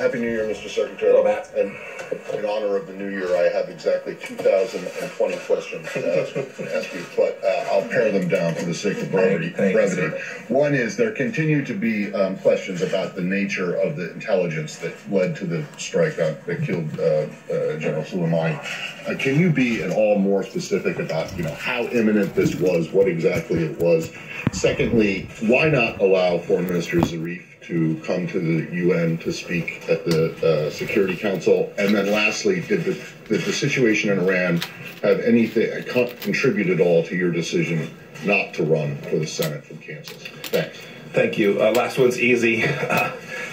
Happy New Year, Mr. Secretary. Hello, Matt. And in honor of the new year, I have exactly 2,020 questions to ask, ask you, but uh, I'll pare them down for the sake of brevity. Thank you, brevity. One is there continue to be um, questions about the nature of the intelligence that led to the strike on, that killed uh, uh, General Soleimani. Uh, can you be at all more specific about, you know, how imminent this was, what exactly it was? Secondly, why not allow Foreign Minister Zarif to come to the UN to speak at the uh, Security Council? And then lastly, did the, did the situation in Iran have anything contribute at all to your decision not to run for the Senate from Kansas? Thanks. Thank you. Uh, last one's easy.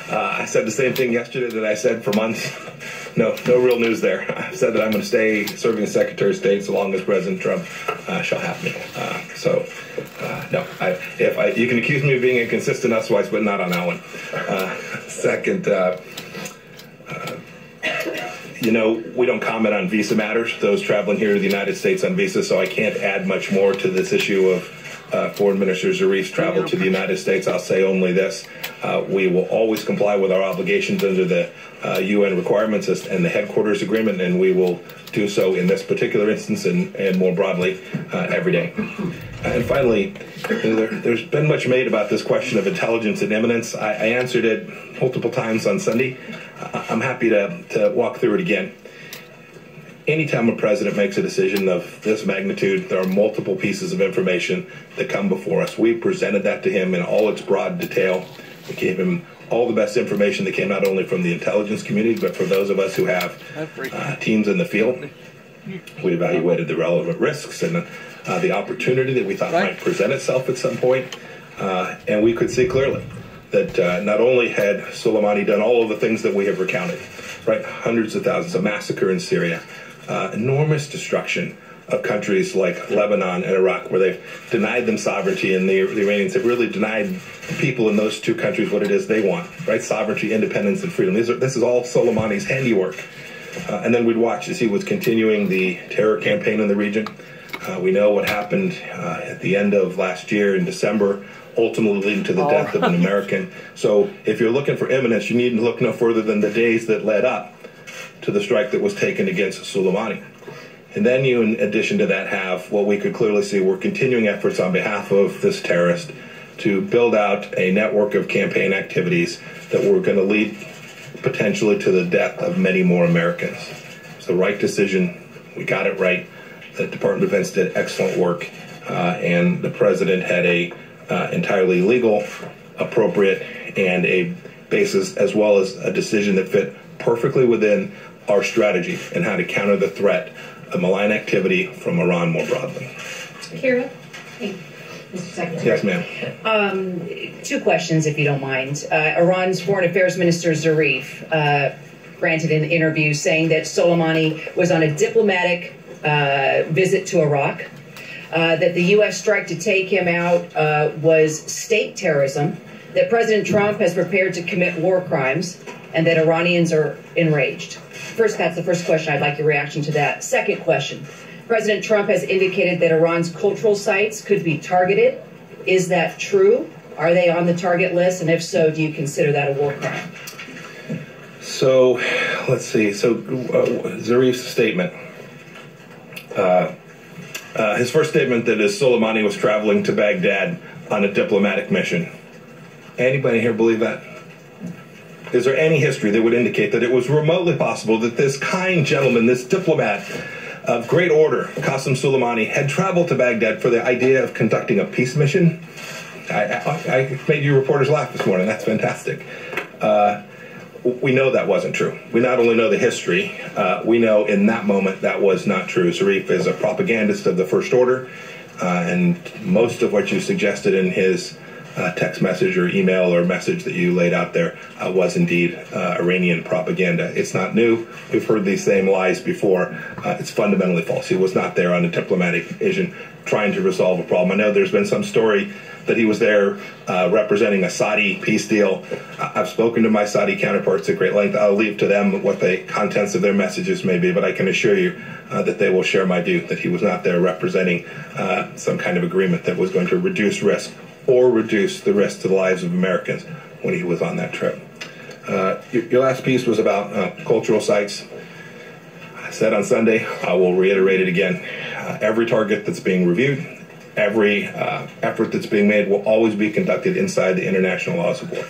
Uh, I said the same thing yesterday that I said for months. No, no real news there. I've said that I'm going to stay serving as Secretary of State so long as President Trump uh, shall have me. Uh, so, uh, no, I, if I, you can accuse me of being inconsistent otherwise, but not on that one. Uh, second, uh, uh, you know, we don't comment on visa matters, those traveling here to the United States on visa, so I can't add much more to this issue of uh, Foreign Minister Zarif's travel to the United States. I'll say only this. Uh, we will always comply with our obligations under the uh, UN requirements and the headquarters agreement, and we will do so in this particular instance and, and more broadly uh, every day. And finally, there, has been much made about this question of intelligence and imminence. I, I answered it multiple times on Sunday. I'm happy to, to walk through it again anytime a president makes a decision of this magnitude, there are multiple pieces of information that come before us. We presented that to him in all its broad detail. We gave him all the best information that came not only from the intelligence community, but for those of us who have uh, teams in the field. We evaluated the relevant risks and uh, the opportunity that we thought right. might present itself at some point. Uh, and we could see clearly that uh, not only had Soleimani done all of the things that we have recounted, right, hundreds of thousands, a massacre in Syria, uh, enormous destruction of countries like Lebanon and Iraq, where they've denied them sovereignty, and the, the, Iranians have really denied the people in those two countries what it is they want, right? Sovereignty, independence, and freedom. Are, this is all Soleimani's handiwork. Uh, and then we'd watch as he was continuing the terror campaign in the region. Uh, we know what happened uh, at the end of last year in December, ultimately leading to the oh. death of an American. So if you're looking for imminence, you needn't look no further than the days that led up to the strike that was taken against Soleimani. And then you, in addition to that, have what we could clearly see were continuing efforts on behalf of this terrorist to build out a network of campaign activities that were going to lead potentially to the death of many more Americans. It's the right decision. We got it right. The Department of Defense did excellent work, uh, and the president had a uh, entirely legal, appropriate, and a basis as well as a decision that fit perfectly within our strategy and how to counter the threat of malign activity from Iran more broadly. Kira? Hey, Mr. Secretary. Yes, ma'am. Um, two questions, if you don't mind. Uh, Iran's Foreign Affairs Minister Zarif uh, granted an interview saying that Soleimani was on a diplomatic uh, visit to Iraq, uh, that the U.S. strike to take him out uh, was state terrorism, that President Trump has prepared to commit war crimes, and that Iranians are enraged. First, that's the first question. I'd like your reaction to that. Second question President Trump has indicated that Iran's cultural sites could be targeted. Is that true? Are they on the target list? And if so, do you consider that a war crime? So, let's see. So, uh, Zarif's statement. Uh, uh, his first statement that is Soleimani was traveling to Baghdad on a diplomatic mission. Anybody here believe that? Is there any history that would indicate that it was remotely possible that this kind gentleman, this diplomat of great order, Qasem Soleimani, had traveled to Baghdad for the idea of conducting a peace mission? I, I, I made you reporters laugh this morning. That's fantastic. Uh, we know that wasn't true. We not only know the history, uh, we know in that moment that was not true. Zarif is a propagandist of the First Order, uh, and most of what you suggested in his uh, text message or email or message that you laid out there uh, was indeed uh, Iranian propaganda. It's not new. We've heard these same lies before. Uh, it's fundamentally false. He was not there on a diplomatic mission trying to resolve a problem. I know there's been some story that he was there uh, representing a Saudi peace deal. I've spoken to my Saudi counterparts at great length. I'll leave to them what the contents of their messages may be, but I can assure you uh, that they will share my view that he was not there representing some kind of agreement that was going to reduce risk or reduce the risk to the lives of Americans when he was on that trip. Uh, your, your, last piece was about uh, cultural sites. I said on Sunday, I will reiterate it again. Uh, every target that's being reviewed, every uh, effort that's being made will always be conducted inside the international laws of war.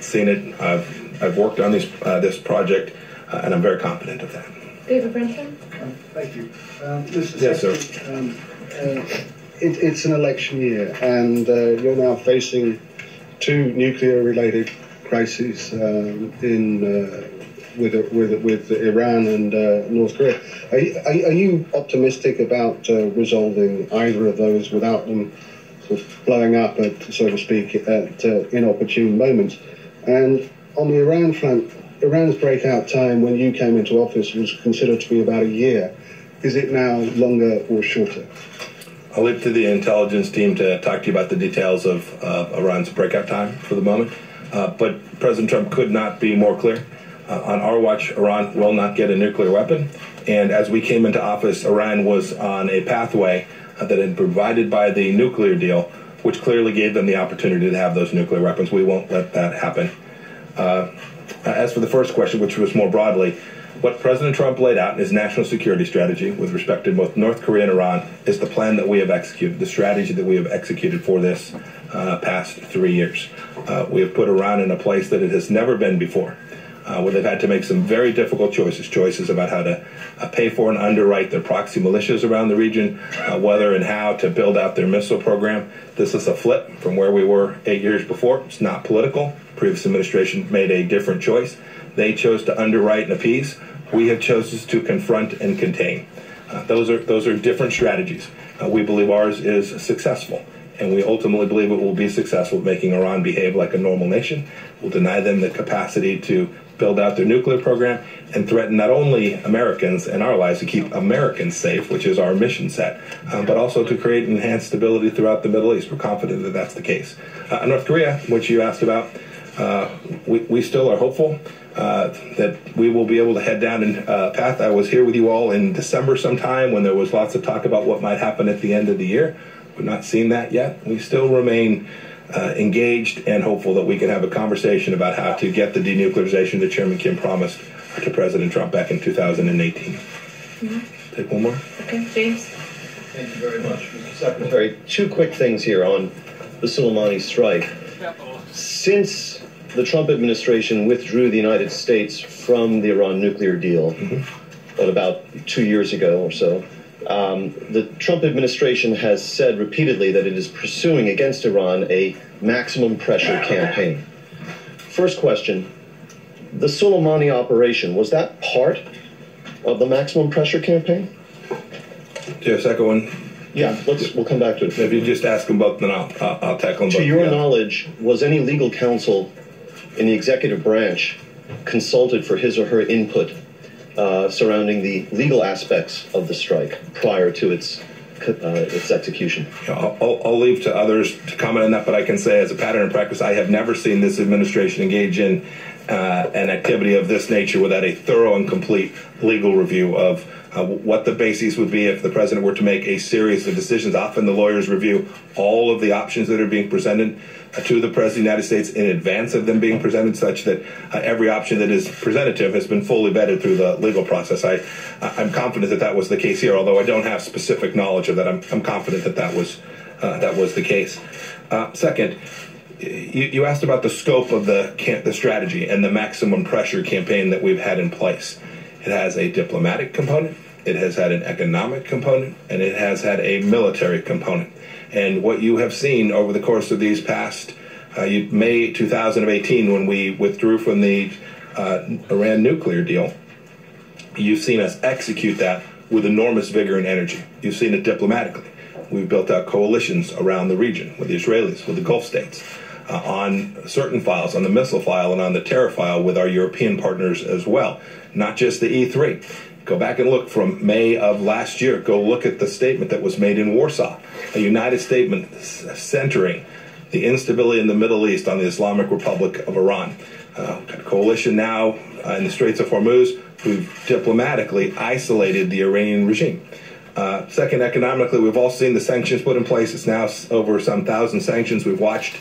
Seen it. I've, I've worked on this, uh, this project, uh, and I'm very confident of that. David Brenton? Um, thank you. Um, Mr. Yes, sir. Um, it, it's an election year, and you're now facing two nuclear-related crises um, in uh, with with with Iran and uh, North Korea. Are you, are, you optimistic about uh, resolving either of those without them sort of blowing up, at, so to speak, at uh, inopportune moments? And on the Iran front, Iran's breakout time when you came into office was considered to be about a year. Is it now longer or shorter? I'll leave it to the intelligence team to talk to you about the details of uh, Iran's breakout time for the moment. Uh, but President Trump could not be more clear. Uh, on our watch, Iran will not get a nuclear weapon. And as we came into office, Iran was on a pathway uh, that had been provided by the nuclear deal, which clearly gave them the opportunity to have those nuclear weapons. We won't let that happen. Uh, as for the first question, which was more broadly, what President Trump laid out in his national security strategy with respect to both North Korea and Iran is the plan that we have executed, the strategy that we have executed for this uh, past three years. Uh, we have put Iran in a place that it has never been before. Uh, where they've had to make some very difficult choices, choices about how to uh, pay for and underwrite their proxy militias around the region, uh, whether and how to build out their missile program. This is a flip from where we were eight years before. It's not political. Previous administration made a different choice. They chose to underwrite and appease. We have chosen to confront and contain. Uh, those are those are different strategies. Uh, we believe ours is successful and we ultimately believe it will be successful making Iran behave like a normal nation. We'll deny them the capacity to build out their nuclear program and threaten not only Americans and our lives to keep Americans safe, which is our mission set, um, but also to create enhanced stability throughout the Middle East. We're confident that that's the case. Uh, North Korea, which you asked about, uh, we, we still are hopeful. Uh, that we will be able to head down a uh, path. I was here with you all in December sometime when there was lots of talk about what might happen at the end of the year. We've not seen that yet. We still remain uh, engaged and hopeful that we can have a conversation about how to get the denuclearization that Chairman Kim promised to President Trump back in 2018. Mm-hmm. Take one more. Okay, James. Thank you very much, Mr. Secretary. Two quick things here on the Soleimani strike. Since the Trump administration withdrew the United States from the Iran nuclear deal, mm-hmm. about two years ago or so, um, the Trump administration has said repeatedly that it is pursuing against Iran a maximum pressure campaign. First question the Soleimani operation, was that part of the maximum pressure campaign? Do you have a second one? Yeah, let's. We'll come back to it. If you just ask them both, then I'll, I'll, I'll tackle them to both. To your knowledge, was any legal counsel in the executive branch consulted for his or her input uh, surrounding the legal aspects of the strike prior to its uh, its execution. I'll, I'll, leave to others to comment on that, but I can say, as a pattern in practice, I have never seen this administration engage in uh, an activity of this nature without a thorough and complete legal review of uh, what the bases would be if the president were to make a series of decisions. Often the lawyers review all of the options that are being presented to the president of the United States in advance of them being presented, such that uh, every option that is him has been fully vetted through the legal process. I, I'm confident that that was the case here, although I don't have specific knowledge of that. I'm, I'm confident that that was uh, that was the case. Uh, second. You, you, asked about the scope of the the strategy and the maximum pressure campaign that we've had in place. It has a diplomatic component, it has had an economic component, and it has had a military component. And what you have seen over the course of these past uh, May 2018, when we withdrew from the uh, Iran nuclear deal, you've seen us execute that with enormous vigor and energy. You've seen it diplomatically. We've built out coalitions around the region with the Israelis, with the Gulf states, uh, on certain files, on the missile file and on the terror file with our European partners as well, not just the E3. Go back and look from May of last year. Go look at the statement that was made in Warsaw, a united statement centering the instability in the Middle East on the Islamic Republic of Iran. Uh, coalition now uh, in the Straits of Hormuz who've diplomatically isolated the Iranian regime. Uh, second, economically, we've all seen the sanctions put in place. It's now over some thousand sanctions. We've watched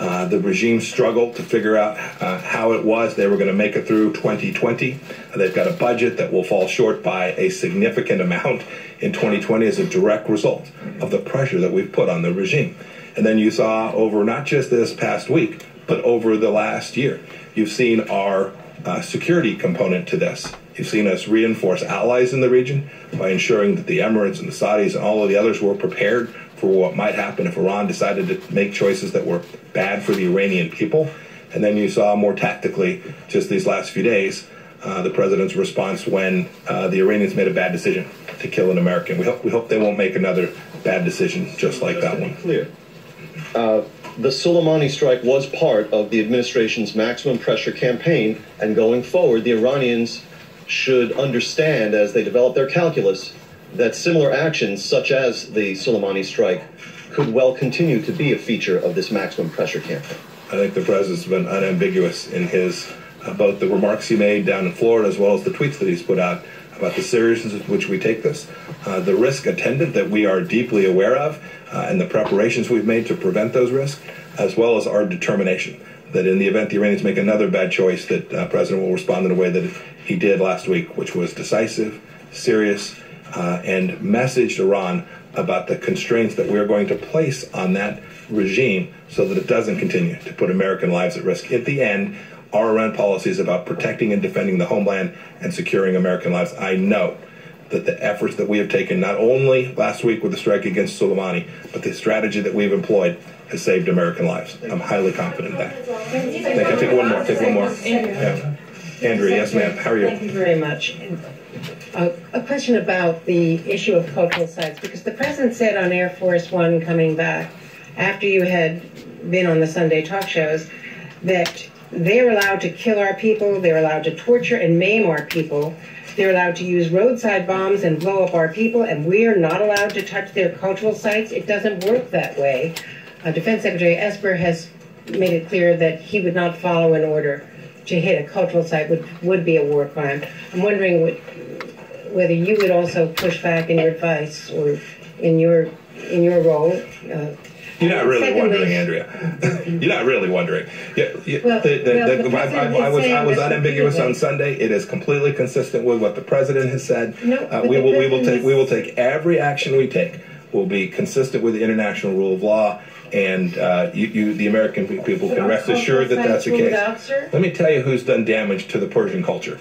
Uh, the regime struggle to figure out uh, how it was they were going to make it through 2020. Uh, they've got a budget that will fall short by a significant amount in 2020 as a direct result of the pressure that we've put on the regime. And then you saw over not just this past week, but over the last year, you've seen our uh, security component to this. You've seen us reinforce allies in the region by ensuring that the Emirates and the Saudis and all of the others were prepared for what might happen if Iran decided to make choices that were bad for the Iranian people. And then you saw more tactically, just these last few days, uh, the president's response when uh, the Iranians made a bad decision to kill an American. We hope we hope they won't make another bad decision just like that one. Clear. Uh, the Soleimani strike was part of the administration's maximum pressure campaign, and going forward, the Iranians should understand as they develop their calculus that similar actions, such as the Soleimani strike, could well continue to be a feature of this maximum pressure campaign. I think the president's been unambiguous in his about the remarks he made down in Florida as well as the tweets that he's put out about the seriousness with which we take this, uh, the risk attendant that we are deeply aware of, uh, and the preparations we've made to prevent those risks, as well as our determination that in the event the Iranians make another bad choice, that uh, President will respond in a way that he did last week, which was decisive, serious, uh, and messaged Iran about the constraints that we're going to place on that regime so that it doesn't continue to put American lives at risk. At the end, our Iran policy is about protecting and defending the homeland and securing American lives. I know that the efforts that we have taken, not only last week with the strike against Soleimani, but the strategy that we've employed has saved American lives. I'm highly confident in that. Thank you. Take one more. Take one more. Yeah. Andrea, yes, ma'am. How are you? Thank you very much. Uh, a question about the issue of cultural sites, because the president said on Air Force One coming back, after you had been on the Sunday talk shows, that they're allowed to kill our people, they're allowed to torture and maim our people, they're allowed to use roadside bombs and blow up our people, and we're not allowed to touch their cultural sites. It doesn't work that way. Uh, Defense Secretary Esper has made it clear that he would not follow an order to hit a cultural site would, would be a war crime. I'm wondering what, whether you would also push back in your advice or in your in your role. Uh, you're not really wondering, Andrea. You're not really wondering. Yeah, yeah well, the, the, well, the, the I, I, I, was I was unambiguous on Sunday. It is completely consistent with what the president has said. No, uh, we will we will take we will take every action we take will be consistent with the international rule of law and uh, you, you, the American people can rest assured that that's the case. Out, Let me tell you who's done damage to the Persian culture.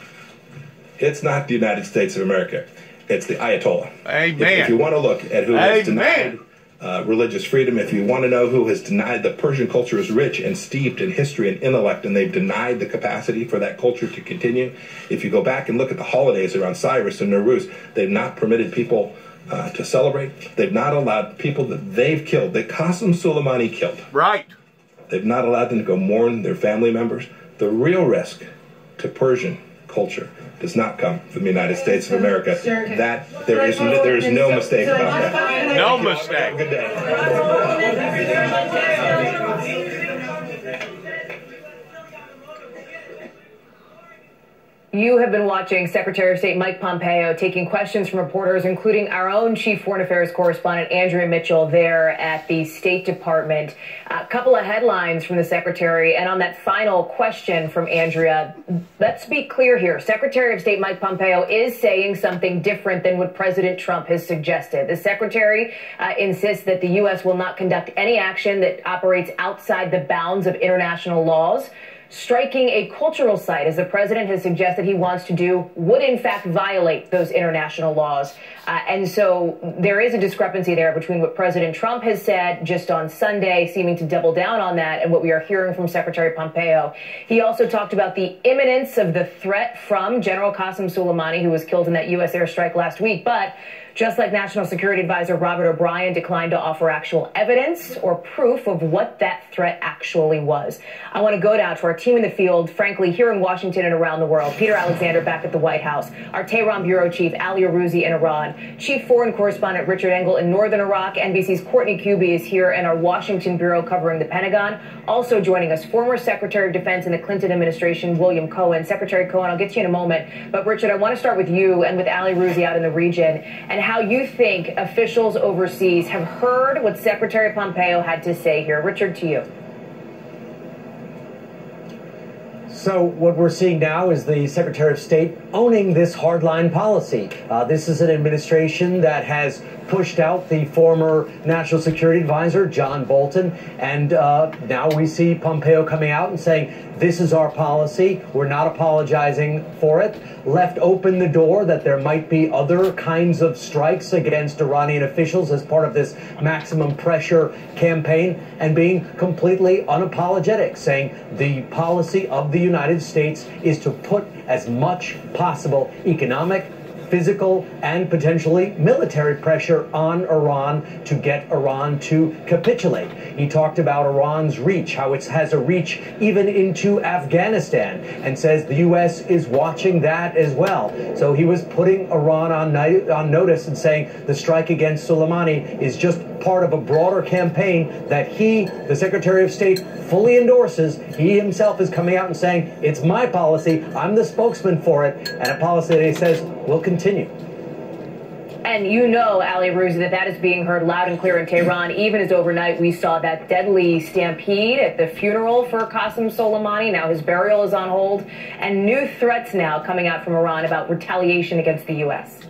It's not the United States of America. It's the Ayatollah. Amen. If, if you want to look at who Amen. has denied uh, religious freedom, if you want to know who has denied the Persian culture is rich and steeped in history and intellect, and they've denied the capacity for that culture to continue. If you go back and look at the holidays around Cyrus and Nowruz, they've not permitted people uh, to celebrate. They've not allowed people that they've killed, that Qasem Soleimani killed. Right. They've not allowed them to go mourn their family members. The real risk to Persian culture does not come from the United States of America. That there is no, there is no mistake about that. No mistake. Good day. You have been watching Secretary of State Mike Pompeo taking questions from reporters, including our own Chief Foreign Affairs Correspondent Andrea Mitchell there at the State Department. A couple of headlines from the Secretary, and on that final question from Andrea, let's be clear here. Secretary of State Mike Pompeo is saying something different than what President Trump has suggested. The Secretary uh, insists that the U.S. will not conduct any action that operates outside the bounds of international laws striking a cultural site, as the president has suggested he wants to do, would in fact violate those international laws. Uh, and so there is a discrepancy there between what President Trump has said just on Sunday, seeming to double down on that, and what we are hearing from Secretary Pompeo. He also talked about the imminence of the threat from General Qasem Soleimani, who was killed in that U.S. airstrike last week. But just like National Security Advisor Robert O'Brien declined to offer actual evidence or proof of what that threat actually was. I want to go now to our team in the field, frankly, here in Washington and around the world. Peter Alexander back at the White House, our Tehran Bureau Chief Ali Arouzi in Iran, Chief Foreign Correspondent Richard Engel in Northern Iraq, NBC's Courtney Kube is here, and our Washington Bureau covering the Pentagon. Also joining us, former Secretary of Defense in the Clinton administration, William Cohen. Secretary Cohen, I'll get to you in a moment. But Richard, I want to start with you and with Ali Arouzi out in the region and how you think officials overseas have heard what Secretary Pompeo had to say here. Richard, to you. So what we're seeing now is the Secretary of State owning this hardline policy. Uh, this is an administration that has pushed out the former National Security Advisor, John Bolton, and uh, now we see Pompeo coming out and saying, this is our policy. We're not apologizing for it. Left open the door that there might be other kinds of strikes against Iranian officials as part of this maximum pressure campaign and being completely unapologetic, saying the policy of the United States is to put as much possible economic, physical and potentially military pressure on Iran to get Iran to capitulate. He talked about Iran's reach, how it has a reach even into Afghanistan, and says the U.S. is watching that as well. So he was putting Iran on, on notice and saying the strike against Soleimani is just part of a broader campaign that he, the Secretary of State, fully endorses. He himself is coming out and saying, it's my policy, I'm the spokesman for it, and a policy that he says will continue. And you know, Ali Arouzi, that that is being heard loud and clear in Tehran, even as overnight we saw that deadly stampede at the funeral for Qasem Soleimani. Now his burial is on hold, and new threats now coming out from Iran about retaliation against the U.S.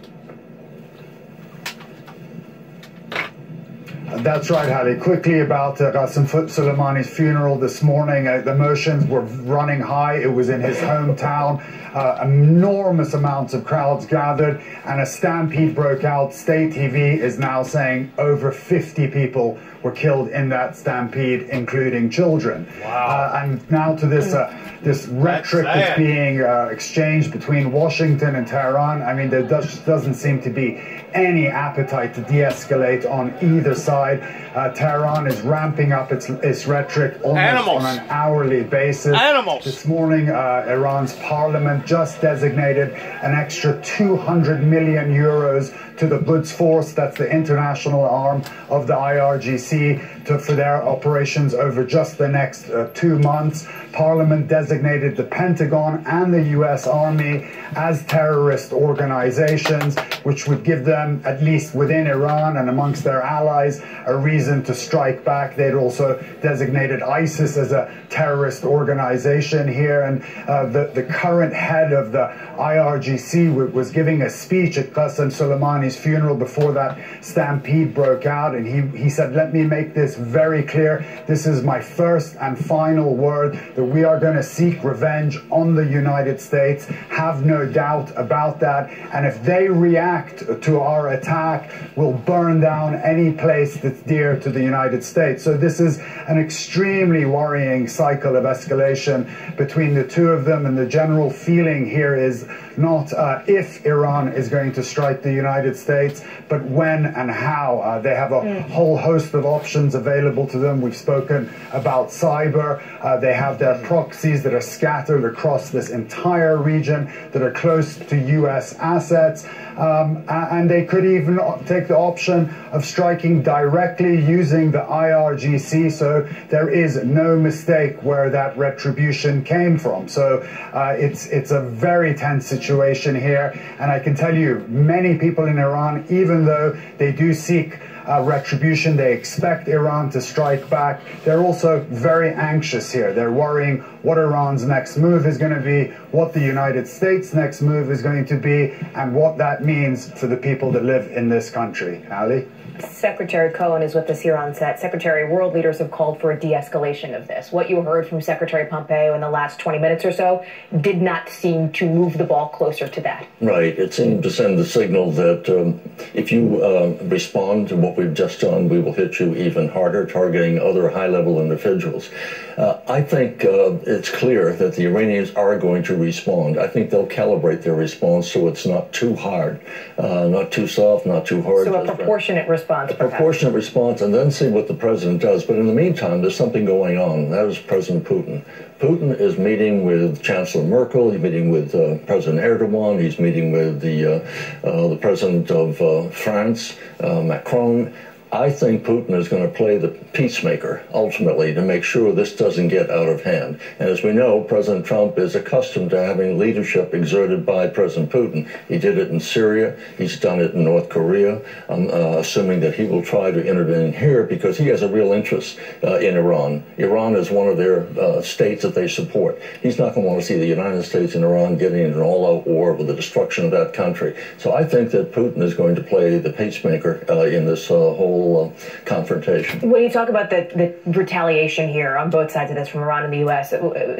That's right, Hallie. Quickly about uh, Qasem Soleimani's funeral this morning. Uh, the emotions were running high. It was in his hometown. Uh, enormous amounts of crowds gathered, and a stampede broke out. State TV is now saying over 50 people were killed in that stampede, including children. Wow. Uh, and now to this uh, this rhetoric that's, that's being uh, exchanged between Washington and Tehran. I mean, there does, doesn't seem to be any appetite to de-escalate on either side. Uh, Tehran is ramping up its, its rhetoric almost Animals. on an hourly basis. Animals. This morning, uh, Iran's parliament just designated an extra 200 million euros to the Quds Force, that's the international arm of the IRGC, to, for their operations over just the next uh, two months. Parliament designated the Pentagon and the U.S. Army as terrorist organizations, which would give them, at least within Iran and amongst their allies, a reason to strike back. They'd also designated ISIS as a terrorist organization here. And uh, the, the current head of the IRGC was giving a speech at Qasem Soleimani's funeral before that stampede broke out. And he, he said, Let me make this very clear. This is my first and final word that we are going to seek revenge on the United States. Have no doubt about that. And if they react to our attack, we'll burn down any place that's dear to the United States. So this is an extremely worrying cycle of escalation between the two of them. And the general feeling here is not uh, if Iran is going to strike the United States, but when and how. Uh, they have a mm. whole host of options available to them. We've spoken about cyber. Uh, they have their proxies that are scattered across this entire region that are close to U.S. assets. Um, and they could even take the option of striking directly using the IRGC. So there is no mistake where that retribution came from. So uh, it's it's a very tense situation here, and I can tell you, many people in Iran, even though they do seek uh, retribution. They expect Iran to strike back. They're also very anxious here. They're worrying what Iran's next move is going to be, what the United States' next move is going to be, and what that means for the people that live in this country. Ali? Secretary Cohen is with us here on set. Secretary, world leaders have called for a de escalation of this. What you heard from Secretary Pompeo in the last 20 minutes or so did not seem to move the ball closer to that. Right. It seemed to send the signal that um, if you uh, respond to what we've just done, we will hit you even harder, targeting other high level individuals. Uh, I think uh, it's clear that the Iranians are going to respond. I think they'll calibrate their response so it's not too hard, uh, not too soft, not too hard. So a proportionate response response. A proportionate response, and then see what the president does. But in the meantime, there's something going on. That is President Putin. Putin is meeting with Chancellor Merkel. He's meeting with uh, President Erdogan. He's meeting with the uh, uh, the president of uh, France, uh, Macron I think Putin is going to play the peacemaker ultimately to make sure this doesn't get out of hand. And as we know, President Trump is accustomed to having leadership exerted by President Putin. He did it in Syria. He's done it in North Korea. I'm uh, assuming that he will try to intervene here because he has a real interest uh, in Iran. Iran is one of their uh, states that they support. He's not going to want to see the United States and Iran getting into an all-out war with the destruction of that country. So I think that Putin is going to play the pacemaker uh, in this uh, whole confrontation. When you talk about the, the retaliation here on both sides of this from Iran and the U.S.,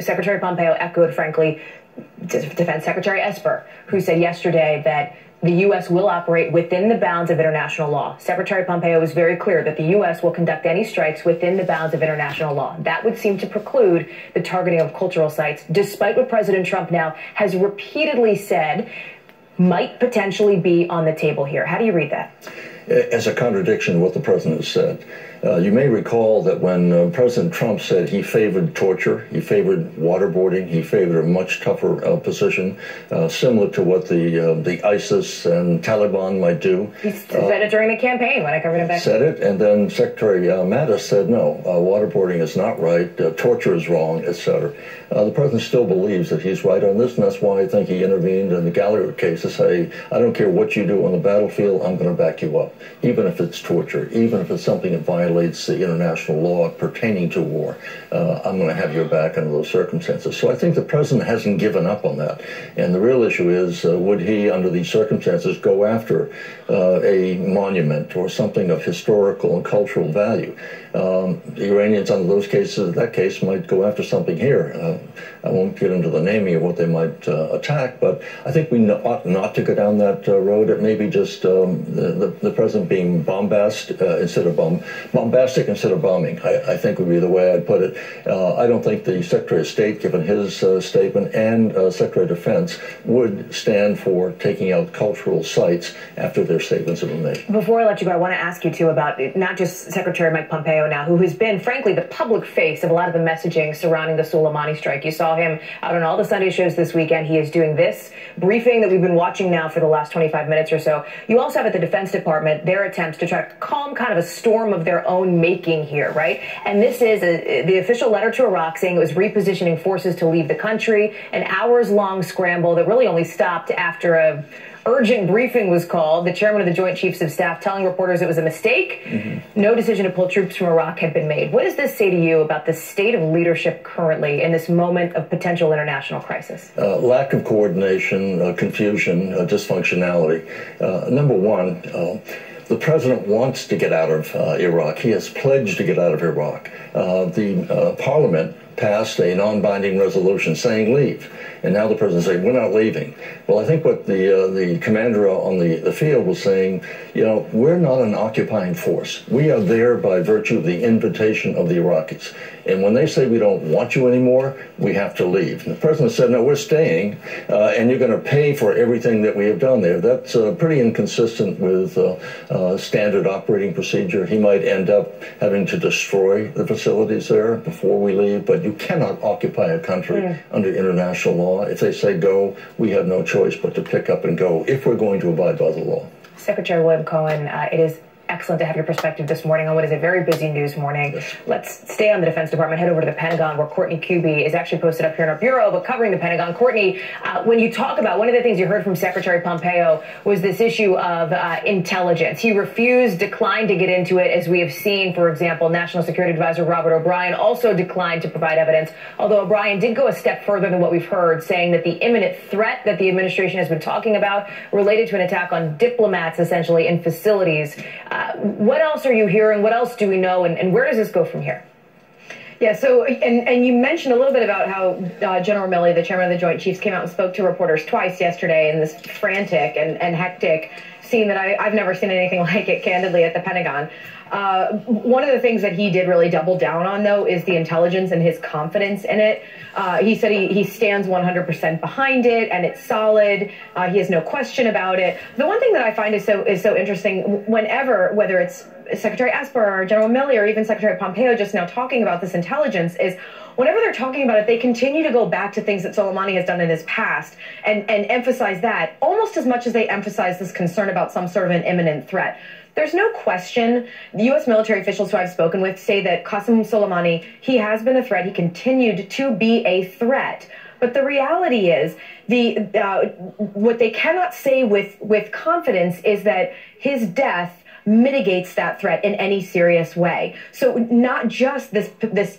Secretary Pompeo echoed, frankly, Defense Secretary Esper, who said yesterday that the U.S. will operate within the bounds of international law. Secretary Pompeo was very clear that the U.S. will conduct any strikes within the bounds of international law. That would seem to preclude the targeting of cultural sites, despite what President Trump now has repeatedly said might potentially be on the table here. How do you read that? As a contradiction to what the president said. Uh, you may recall that when uh, President Trump said he favored torture, he favored waterboarding, he favored a much tougher uh, position, uh, similar to what the uh, the ISIS and Taliban might do. He said it during the campaign when I covered him back. Said it, and then Secretary Mattis said no, waterboarding is not right, torture is wrong, etc. the president still believes that he's right on this, and that's why I think he intervened in the Gallagher case to say, I don't care what you do on the battlefield, I'm going to back you up, even if it's torture, even if it's something that violates violates the international law pertaining to war, uh, I'm going to have your back under those circumstances. So I think the president hasn't given up on that. And the real issue is uh, would he, under these circumstances, go after uh, a monument or something of historical and cultural value? Um, the Iranians, under those cases, that case might go after something here. Uh, I won't get into the naming of what they might uh, attack, but I think we ought not to go down that uh, road. It may be just um, the, the, the, president being bombast instead of bomb bombastic instead of bombing, I, I, think would be the way I'd put it. Uh, I don't think the Secretary of State, given his uh, statement, and uh, Secretary of Defense would stand for taking out cultural sites after their statements have been made. Before I let you go, I want to ask you, too, about not just Secretary Mike Pompeo now, who has been, frankly, the public face of a lot of the messaging surrounding the Soleimani strike. You saw him out on all the Sunday shows this weekend. He is doing this briefing that we've been watching now for the last 25 minutes or so. You also have at the Defense Department their attempts to try to calm kind of a storm of their own making here, right? And this is a, the official letter to Iraq saying it was repositioning forces to leave the country, an hours long scramble that really only stopped after a urgent briefing was called. The chairman of the Joint Chiefs of Staff telling reporters it was a mistake. Mm-hmm. No decision to pull troops from Iraq had been made. What does this say to you about the state of leadership currently in this moment of potential international crisis? Uh, lack of coordination, uh, confusion, uh, dysfunctionality. Uh, number one, uh, the president wants to get out of uh, Iraq. He has pledged to get out of Iraq. Uh, the uh, parliament passed a non-binding resolution saying leave, and now the president saying we're not leaving. Well, I think what the uh, the commander on the, the field was saying, you know, we're not an occupying force. We are there by virtue of the invitation of the Iraqis. And when they say we don't want you anymore, we have to leave. And the president said, no, we're staying, uh, and you're going to pay for everything that we have done there. That's uh, pretty inconsistent with uh, uh, standard operating procedure. He might end up having to destroy the facilities there before we leave, but you cannot occupy a country mm. under international law. If they say go, we have no choice but to pick up and go if we're going to abide by the law. Secretary William Cohen, uh, it is excellent to have your perspective this morning on what is a very busy news morning. Let's stay on the Defense Department, head over to the Pentagon, where Courtney Kube is actually posted up here in our bureau, but covering the Pentagon. Courtney, uh, when you talk about one of the things you heard from Secretary Pompeo was this issue of uh, intelligence. He refused, declined to get into it, as we have seen, for example, National Security Advisor Robert O'Brien also declined to provide evidence, although O'Brien did go a step further than what we've heard, saying that the imminent threat that the administration has been talking about related to an attack on diplomats, essentially, in facilities. Uh, what else are you hearing? What else do we know? And, and where does this go from here? Yeah, so, and, and you mentioned a little bit about how uh, General Milley, the chairman of the Joint Chiefs, came out and spoke to reporters twice yesterday in this frantic and, and hectic scene that I, I've never seen anything like it, candidly, at the Pentagon. Uh, one of the things that he did really double down on, though, is the intelligence and his confidence in it. Uh, he said he, he stands 100% behind it and it's solid. Uh, he has no question about it. The one thing that I find is so is so interesting, whenever whether it's Secretary Esper or General Milley or even Secretary Pompeo just now talking about this intelligence, is whenever they're talking about it, they continue to go back to things that Soleimani has done in his past and, and emphasize that almost as much as they emphasize this concern about some sort of an imminent threat. There's no question. The U.S. military officials who I've spoken with say that Qasem Soleimani, he has been a threat. He continued to be a threat. But the reality is, the uh, what they cannot say with with confidence is that his death mitigates that threat in any serious way. So not just this this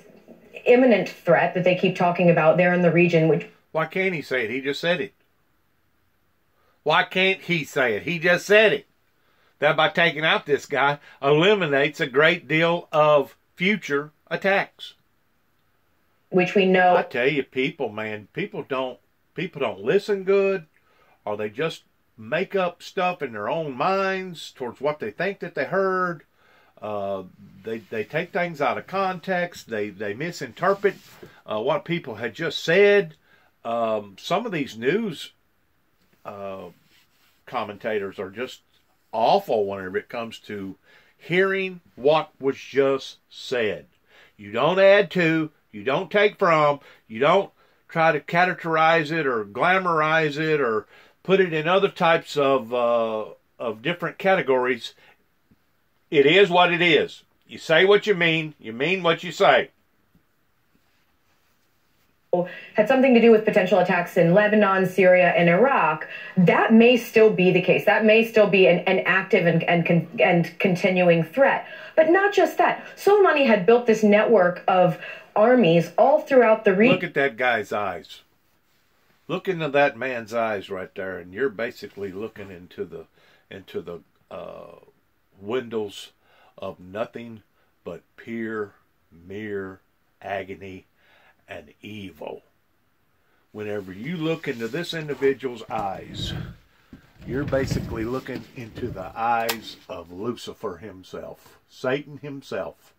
imminent threat that they keep talking about there in the region, which why can't he say it? He just said it. Why can't he say it? He just said it. That by taking out this guy eliminates a great deal of future attacks which we know. I tell you, people, man, people don't people don't listen good, or they just make up stuff in their own minds towards what they think that they heard. Uh, they they take things out of context. They they misinterpret uh, what people had just said. Um, some of these news uh, commentators are just awful whenever it comes to hearing what was just said. You don't add to, you don't take from, you don't try to categorize it or glamorize it or put it in other types of uh, of different categories. It is what it is. You say what you mean, you mean what you say had something to do with potential attacks in Lebanon, Syria, and Iraq, that may still be the case. That may still be an, an active and, and, and continuing threat. But not just that. Soleimani had built this network of armies all throughout the region. Look at that guy's eyes. Look into that man's eyes right there, and you're basically looking into the into the uh, windows of nothing but pure, mere agony and evil. Whenever you look into this individual's eyes, you're basically looking into the eyes of Lucifer himself, Satan himself,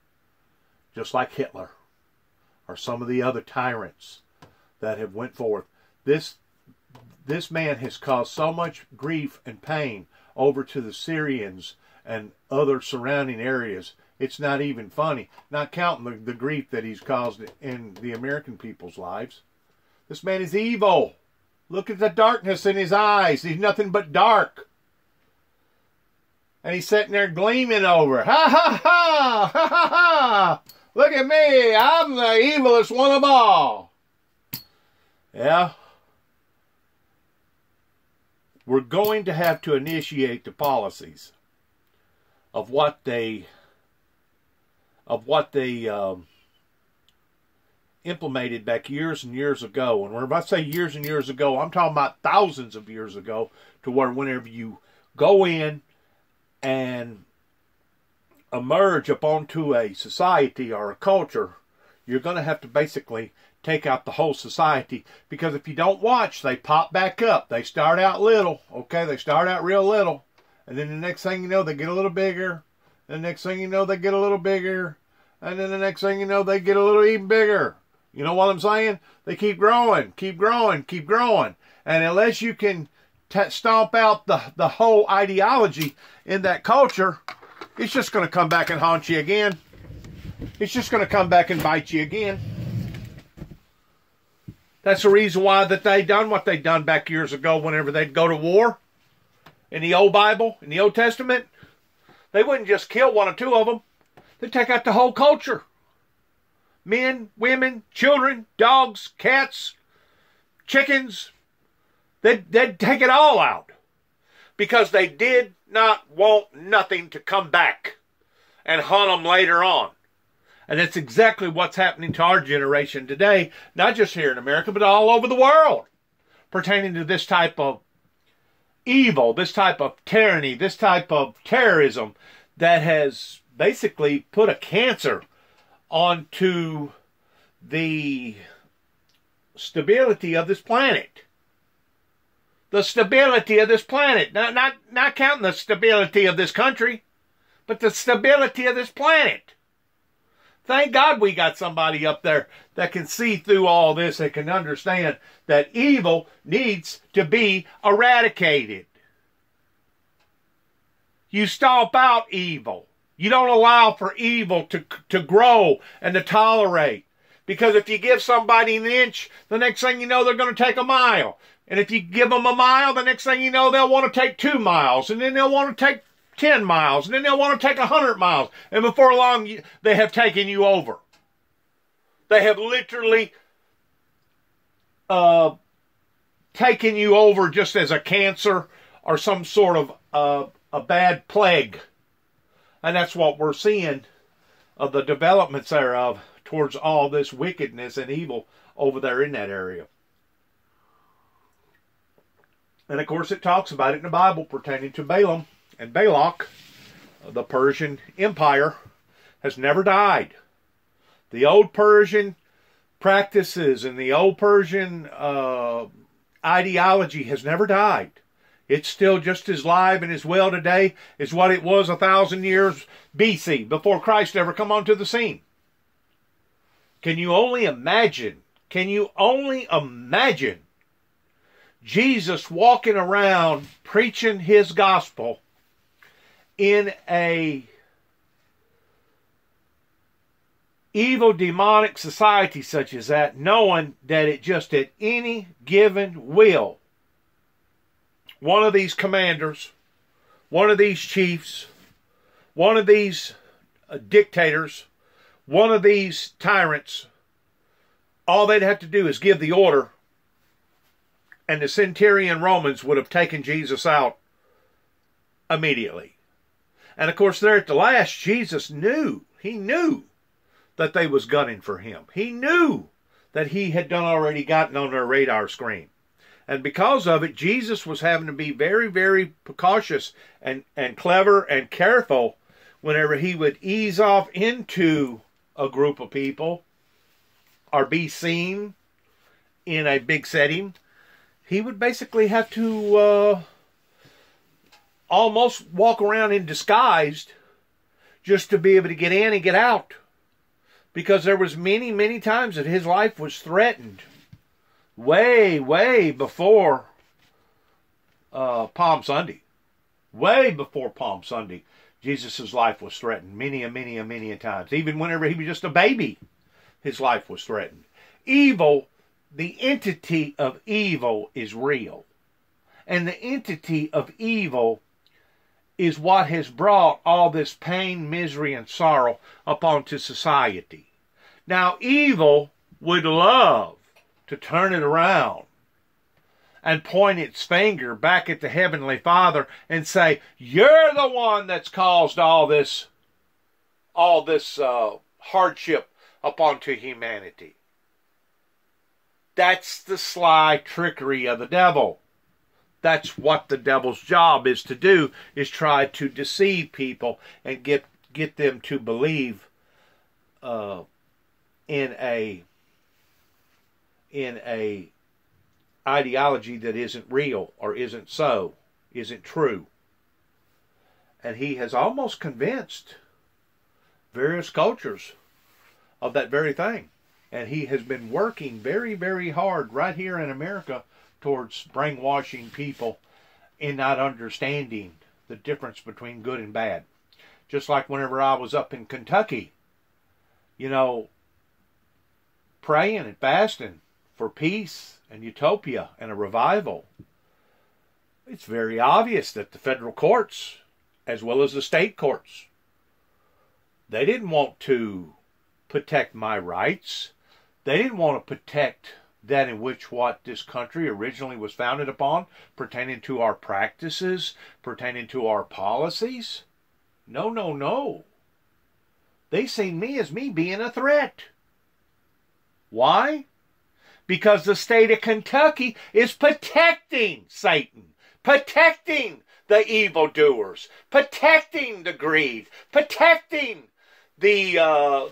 just like Hitler or some of the other tyrants that have went forth. This this man has caused so much grief and pain over to the Syrians and other surrounding areas it's not even funny, not counting the, the grief that he's caused in the American people's lives. This man is evil. Look at the darkness in his eyes. He's nothing but dark. And he's sitting there gleaming over. Ha ha ha! Ha ha ha! Look at me! I'm the evilest one of all. Yeah. We're going to have to initiate the policies of what they of what they um, implemented back years and years ago. And when I say years and years ago, I'm talking about thousands of years ago, to where whenever you go in and emerge up onto a society or a culture, you're going to have to basically take out the whole society because if you don't watch, they pop back up. They start out little, okay? They start out real little, and then the next thing you know, they get a little bigger, the next thing you know, they get a little bigger. And then the next thing you know, they get a little even bigger. You know what I'm saying? They keep growing, keep growing, keep growing. And unless you can stomp out the, the whole ideology in that culture, it's just going to come back and haunt you again. It's just going to come back and bite you again. That's the reason why that they done what they done back years ago whenever they'd go to war in the old Bible, in the Old Testament. They wouldn't just kill one or two of them. They'd take out the whole culture. Men, women, children, dogs, cats, chickens. They'd, they'd take it all out. Because they did not want nothing to come back and hunt them later on. And that's exactly what's happening to our generation today, not just here in America, but all over the world, pertaining to this type of evil, this type of tyranny, this type of terrorism that has basically put a cancer onto the stability of this planet. The stability of this planet. Not, not, not counting the stability of this country, but the stability of this planet. Thank God we got somebody up there that can see through all this and can understand that evil needs to be eradicated. You stomp out evil. You don't allow for evil to, to grow and to tolerate. Because if you give somebody an inch, the next thing you know, they're going to take a mile. And if you give them a mile, the next thing you know, they'll want to take two miles. And then they'll want to take 10 miles, and then they'll want to take 100 miles. And before long, they have taken you over. They have literally uh, taken you over just as a cancer or some sort of uh, a bad plague. And that's what we're seeing of the developments thereof towards all this wickedness and evil over there in that area. And of course, it talks about it in the Bible pertaining to Balaam and Balak. The Persian Empire has never died. The old Persian practices and the old Persian uh, ideology has never died. It's still just as live and as well today as what it was a thousand years BC before Christ ever come onto the scene. Can you only imagine? Can you only imagine Jesus walking around preaching his gospel in a evil demonic society such as that, knowing that it just at any given will, one of these commanders, one of these chiefs, one of these uh, dictators, one of these tyrants, all they'd have to do is give the order, and the centurion Romans would have taken Jesus out immediately. And of course, there at the last, Jesus knew, he knew that they was gunning for him. He knew that he had done already gotten on their radar screen. And because of it, Jesus was having to be very, very precautious and, and clever and careful whenever he would ease off into a group of people or be seen in a big setting. He would basically have to uh, almost walk around in disguised just to be able to get in and get out because there was many, many times that his life was threatened way, way before uh, Palm Sunday. Way before Palm Sunday, Jesus' life was threatened many and many and many a times. Even whenever he was just a baby, his life was threatened. Evil, the entity of evil is real. And the entity of evil is what has brought all this pain, misery, and sorrow upon to society. Now, evil would love to turn it around and point its finger back at the Heavenly Father and say, You're the one that's caused all this, all this uh, hardship upon to humanity. That's the sly trickery of the devil. That's what the devil's job is to do, is try to deceive people and get get them to believe uh, in a in a ideology that isn't real or isn't so, isn't true. And he has almost convinced various cultures of that very thing. And he has been working very, very hard right here in America towards brainwashing people in not understanding the difference between good and bad. Just like whenever I was up in Kentucky, you know, praying and fasting for peace and utopia and a revival. It's very obvious that the federal courts, as well as the state courts, they didn't want to protect my rights. They didn't want to protect that in which what this country originally was founded upon, pertaining to our practices, pertaining to our policies. No, no, no. They seen me as me being a threat. Why? Because the state of Kentucky is protecting Satan, protecting the evildoers, protecting the greed, protecting the uh,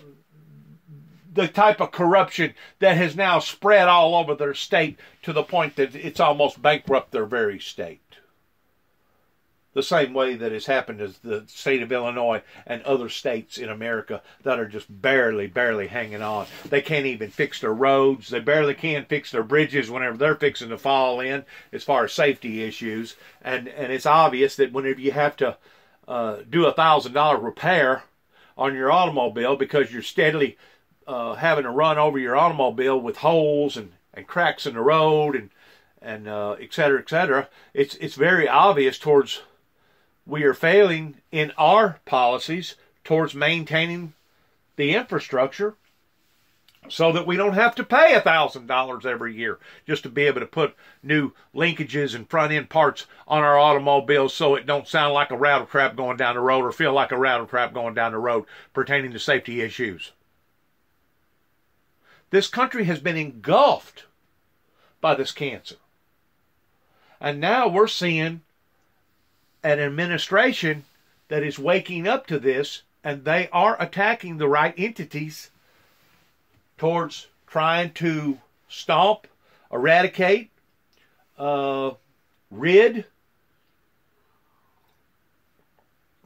the type of corruption that has now spread all over their state to the point that it's almost bankrupt their very state. The same way that has happened as the state of Illinois and other states in America that are just barely, barely hanging on. They can't even fix their roads. They barely can fix their bridges whenever they're fixing to fall in as far as safety issues. And, and it's obvious that whenever you have to uh, do a thousand dollar repair on your automobile because you're steadily uh, having to run over your automobile with holes and, and cracks in the road and and uh, et cetera, et cetera, it's it's very obvious towards we are failing in our policies towards maintaining the infrastructure so that we don't have to pay a thousand dollars every year just to be able to put new linkages and front end parts on our automobiles so it don't sound like a rattle trap going down the road or feel like a rattle trap going down the road pertaining to safety issues. This country has been engulfed by this cancer. And now we're seeing an administration that is waking up to this and they are attacking the right entities towards trying to stomp, eradicate, uh, rid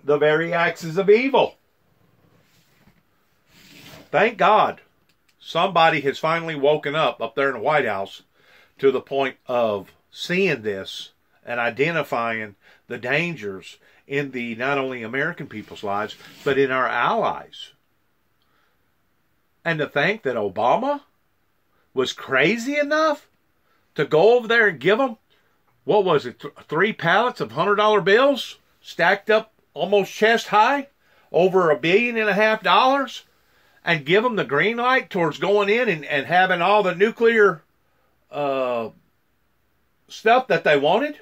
the very axis of evil. Thank God somebody has finally woken up up there in the White House to the point of seeing this and identifying the dangers in the not only American people's lives, but in our allies. And to think that Obama was crazy enough to go over there and give them, what was it, th- three pallets of $100 bills stacked up almost chest high, over a billion and a half dollars, and give them the green light towards going in and, and having all the nuclear uh, stuff that they wanted?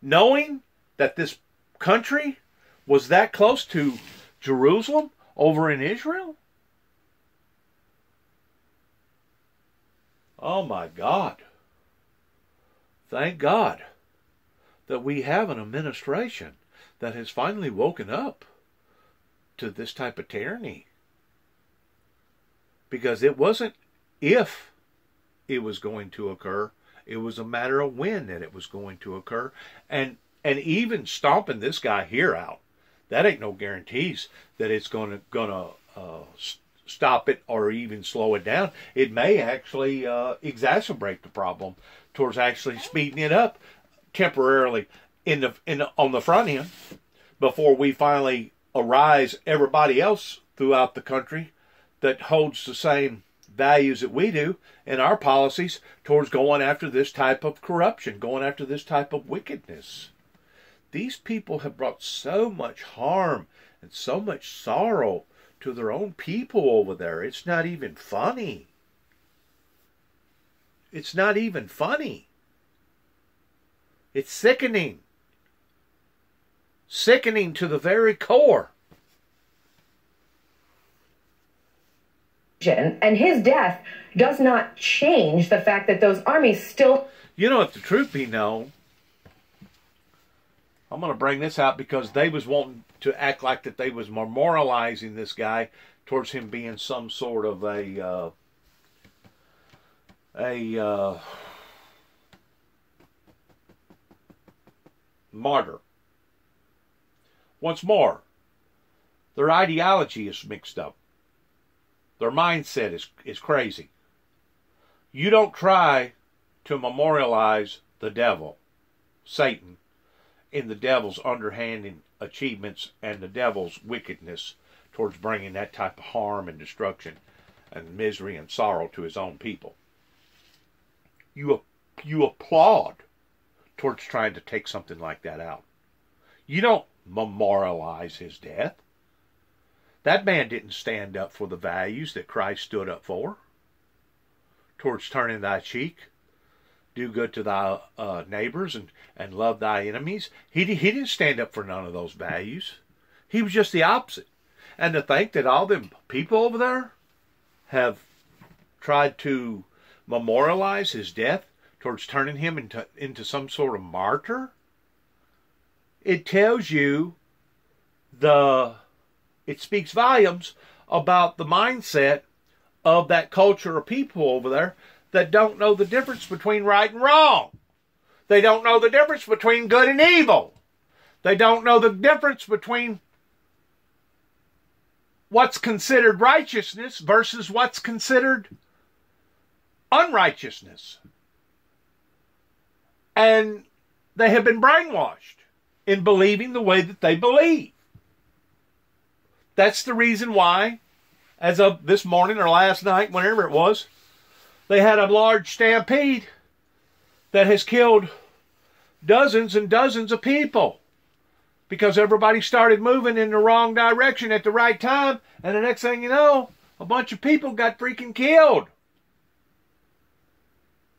Knowing that this country was that close to Jerusalem over in Israel? Oh my God. Thank God that we have an administration that has finally woken up to this type of tyranny. Because it wasn't if it was going to occur, it was a matter of when that it was going to occur. And and even stomping this guy here out, that ain't no guarantees that it's gonna gonna uh, stop it or even slow it down. It may actually uh, exacerbate the problem towards actually speeding it up temporarily in the in the, on the front end before we finally arise everybody else throughout the country that holds the same values that we do in our policies towards going after this type of corruption, going after this type of wickedness. These people have brought so much harm and so much sorrow to their own people over there. It's not even funny. It's not even funny. It's sickening. Sickening to the very core. And his death does not change the fact that those armies still. You know, if the truth be known, I'm going to bring this out because they was wanting to act like that they was memorializing this guy towards him being some sort of a uh, a uh, martyr. Once more, their ideology is mixed up. Their mindset is, is crazy. You don't try to memorialize the devil, Satan, in the devil's underhanded achievements and the devil's wickedness towards bringing that type of harm and destruction and misery and sorrow to his own people. You, you applaud towards trying to take something like that out. You don't memorialize his death. That man didn't stand up for the values that Christ stood up for towards turning thy cheek do good to thy uh, neighbors and, and love thy enemies. He, he didn't stand up for none of those values. He was just the opposite. And to think that all them people over there have tried to memorialize his death towards turning him into, into some sort of martyr, it tells you the, it speaks volumes about the mindset of that culture of people over there that don't know the difference between right and wrong. They don't know the difference between good and evil. They don't know the difference between what's considered righteousness versus what's considered unrighteousness. And they have been brainwashed in believing the way that they believe. That's the reason why, as of this morning or last night, whenever it was, they had a large stampede that has killed dozens and dozens of people because everybody started moving in the wrong direction at the right time, and the next thing you know, a bunch of people got freaking killed.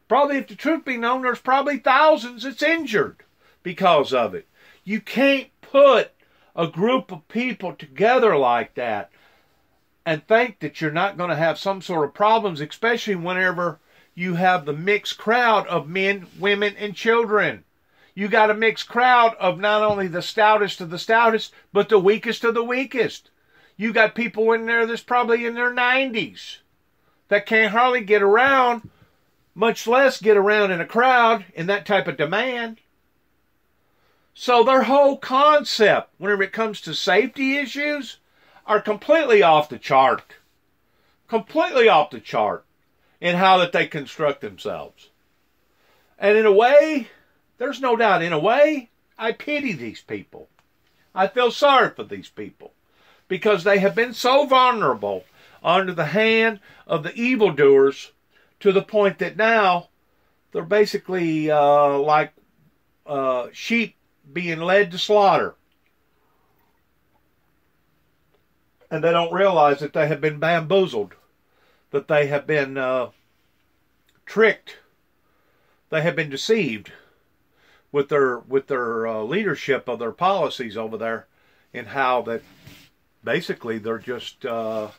Probably, if the truth be known, there's probably thousands that's injured because of it. You can't put a group of people together like that and think that you're not going to have some sort of problems, especially whenever you have the mixed crowd of men, women, and children. You got a mixed crowd of not only the stoutest of the stoutest, but the weakest of the weakest. You got people in there that's probably in their 90s that can't hardly get around, much less get around in a crowd in that type of demand. So their whole concept, whenever it comes to safety issues, are completely off the chart. Completely off the chart in how that they construct themselves. And in a way, there's no doubt, in a way, I pity these people. I feel sorry for these people because they have been so vulnerable under the hand of the evildoers to the point that now they're basically uh, like uh, sheep being led to slaughter. And they don't realize that they have been bamboozled, that they have been uh, tricked, they have been deceived with their with their uh, leadership of their policies over there, and how that basically they're just uh,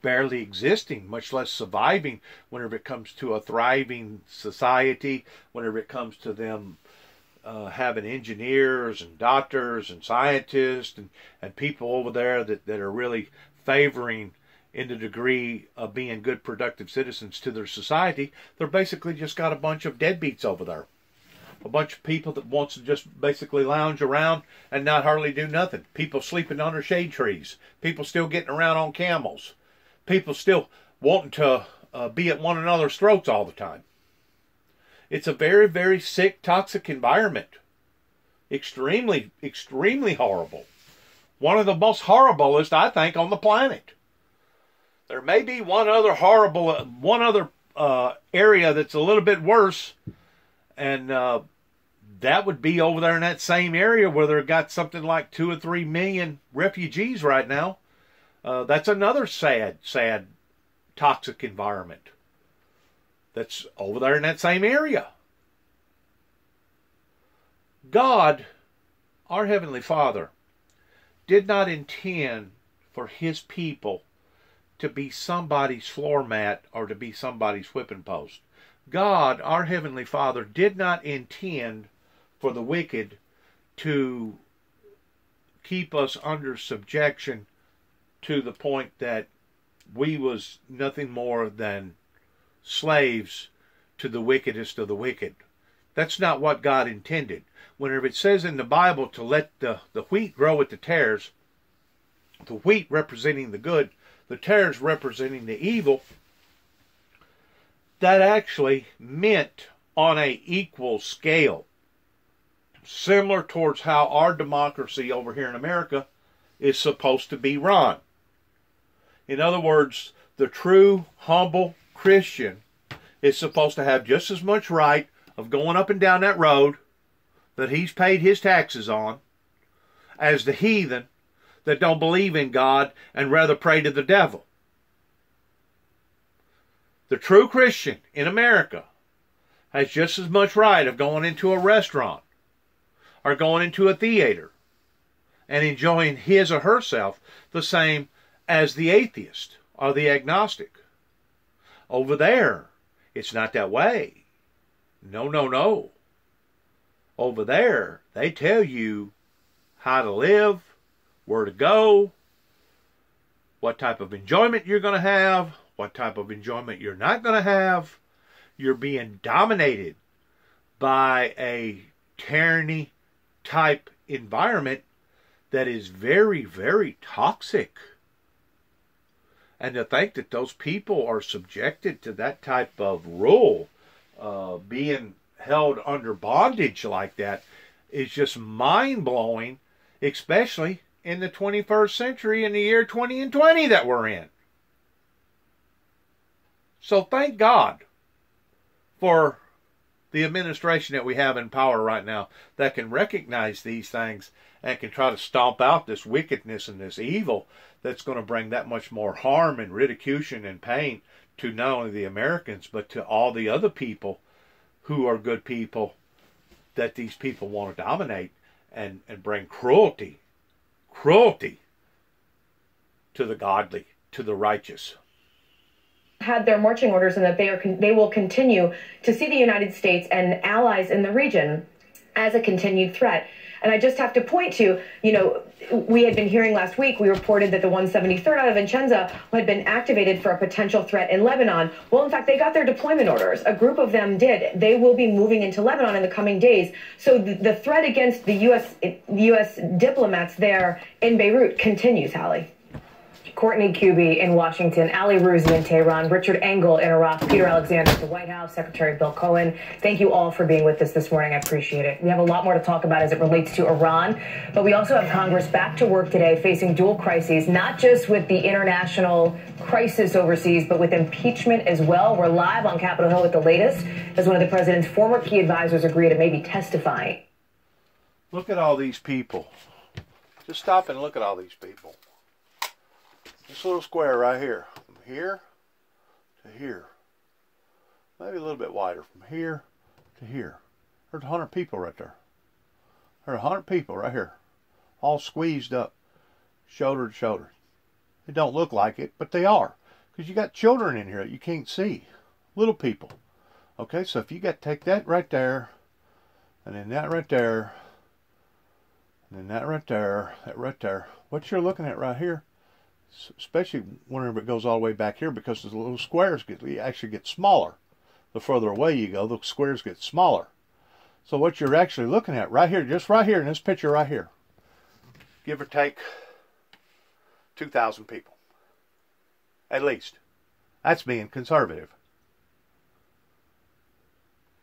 barely existing, much less surviving. Whenever it comes to a thriving society, whenever it comes to them uh, having engineers and doctors and scientists and, and people over there that, that are really favoring in the degree of being good productive citizens to their society, they're basically just got a bunch of deadbeats over there. A bunch of people that wants to just basically lounge around and not hardly do nothing. People sleeping under shade trees. People still getting around on camels. People still wanting to uh, be at one another's throats all the time. It's a very, very sick, toxic environment. Extremely, extremely horrible. One of the most horriblest, I think, on the planet. There may be one other horrible, uh, one other uh, area that's a little bit worse, and uh, that would be over there in that same area where they've got something like two or three million refugees right now. Uh, that's another sad, sad, toxic environment that's over there in that same area. God, our Heavenly Father, did not intend for His people to be somebody's floor mat or to be somebody's whipping post. God, our Heavenly Father, did not intend for the wicked to keep us under subjection to the point that we was nothing more than slaves to the wickedest of the wicked. That's not what God intended. Whenever it says in the Bible to let the, the wheat grow with the tares, the wheat representing the good, the tares representing the evil, that actually meant on a equal scale. Similar towards how our democracy over here in America is supposed to be run. In other words, the true, humble, Christian is supposed to have just as much right of going up and down that road that he's paid his taxes on as the heathen that don't believe in God and rather pray to the devil. The true Christian in America has just as much right of going into a restaurant or going into a theater and enjoying his or herself the same as the atheist or the agnostic. Over there, it's not that way. No, no, no. Over there, they tell you how to live, where to go, what type of enjoyment you're going to have, what type of enjoyment you're not going to have. You're being dominated by a tyranny type environment that is very, very toxic. And to think that those people are subjected to that type of rule, uh, being held under bondage like that, is just mind blowing, especially in the 21st century, in the year 20 and 20 that we're in. So thank God for the administration that we have in power right now that can recognize these things and can try to stomp out this wickedness and this evil that's going to bring that much more harm and ridiculation and pain to not only the Americans but to all the other people who are good people that these people want to dominate and, and bring cruelty, cruelty to the godly, to the righteous had their marching orders and that they are they will continue to see the United States and allies in the region as a continued threat. And I just have to point to, you know, we had been hearing last week, we reported that the 173rd out of Vicenza had been activated for a potential threat in Lebanon. Well, in fact, they got their deployment orders. A group of them did. They will be moving into Lebanon in the coming days. So the, the threat against the U.S. U.S. diplomats there in Beirut continues, Hallie. Courtney Kube in Washington, Ali Arouzi in Tehran, Richard Engel in Iraq, Peter Alexander at the White House, Secretary Bill Cohen. Thank you all for being with us this morning. I appreciate it. We have a lot more to talk about as it relates to Iran, but we also have Congress back to work today facing dual crises, not just with the international crisis overseas, but with impeachment as well. We're live on Capitol Hill with the latest as one of the president's former key advisors agree to maybe testifying. Look at all these people. Just stop and look at all these people. This little square right here, from here to here, maybe a little bit wider, from here to here. There's 100 people right there. There are 100 people right here, all squeezed up, shoulder to shoulder. They don't look like it, but they are. Because you got children in here that you can't see. Little people. Okay, so if you got to take that right there, and then that right there, and then that right there, that right there. What you're looking at right here especially whenever it goes all the way back here because the little squares get actually get smaller. The further away you go, the squares get smaller. So what you're actually looking at right here, just right here in this picture right here, give or take 2,000 people. At least. That's being conservative.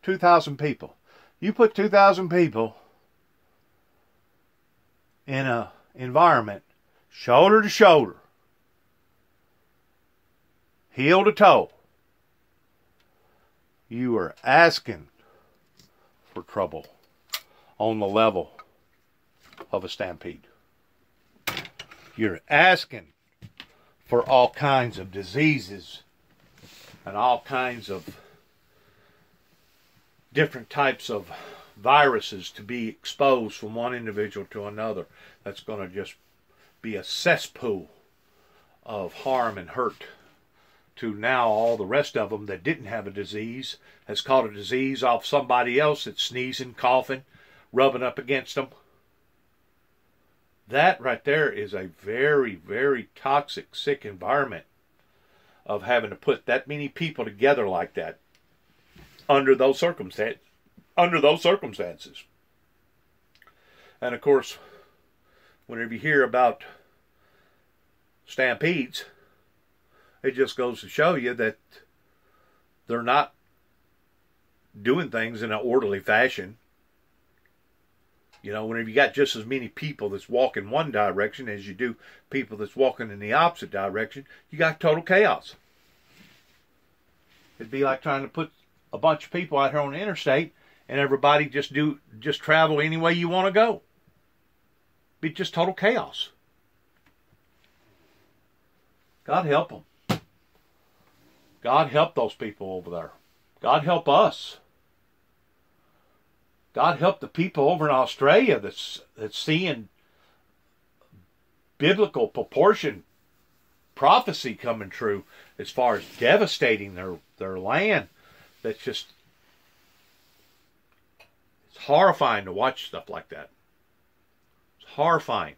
2,000 people. You put 2,000 people in a environment shoulder to shoulder heel to toe, you are asking for trouble on the level of a stampede. You're asking for all kinds of diseases and all kinds of different types of viruses to be exposed from one individual to another. That's going to just be a cesspool of harm and hurt to now all the rest of them that didn't have a disease has caught a disease off somebody else that's sneezing, coughing, rubbing up against them. That right there is a very, very toxic, sick environment of having to put that many people together like that under those circumstances. Under those circumstances. And of course, whenever you hear about stampedes, it just goes to show you that they're not doing things in an orderly fashion. You know, whenever you got just as many people that's walking one direction as you do people that's walking in the opposite direction, you got total chaos. It'd be like trying to put a bunch of people out here on the interstate and everybody just do just travel any way you want to go. Be just total chaos. God help them. God help those people over there. God help us. God help the people over in Australia that's that's seeing biblical proportion prophecy coming true as far as devastating their their land. That's just it's horrifying to watch stuff like that. It's horrifying.